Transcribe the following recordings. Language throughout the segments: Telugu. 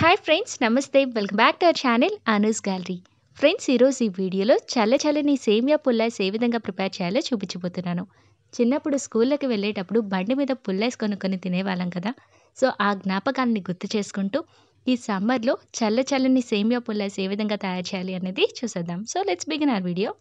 హాయ్ ఫ్రెండ్స్ నమస్తే. Welcome back to our channel Anu's gallery friends ఈరోజు ఈ వీడియోలో చల్ల చల్లని సేమియా పుల్లాస్ ఏ విధంగా ప్రిపేర్ చేయాలో చూపించబోతున్నాను. చిన్నప్పుడు స్కూళ్ళకి వెళ్ళేటప్పుడు బండి మీద పుల్లాస్ కొనుక్కొని తినేవాళ్ళం కదా. సో ఆ జ్ఞాపకాన్ని గుర్తు చేసుకుంటూ ఈ సమ్మర్లో చల్ల చల్లని సేమియా పుల్లాస్ ఏ విధంగా తయారు చేయాలి అనేది చూసేద్దాం. So let's begin our video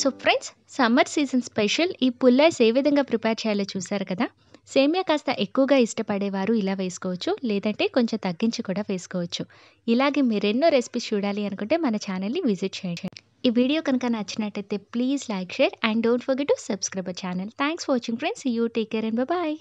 so friends summer season special ఈ పుల్లాస్ ఏ విధంగా ప్రిపేర్ చేయాలో చూసారు కదా? సేమియా కాస్త ఎక్కువగా ఇష్టపడేవారు ఇలా వేసుకోవచ్చు లేదంటే కొంచెం తగ్గించి కూడా వేసుకోవచ్చు. ఇలాగే మీరెన్నో రెసిపీస్ చూడాలి అనుకుంటే మన ఛానల్ని విజిట్ చేయండి. ఈ వీడియో కనుక నచ్చినట్టయితే please like share and don't forget to subscribe channel thanks for watching friends you take care and bye